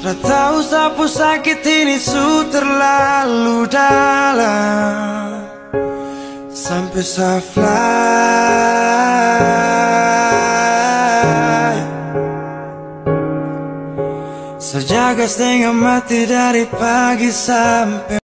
Tak tahu sapu sakit ini su terlalu dalam. Sampai saya fly Sejaga setengah mati dari pagi sampai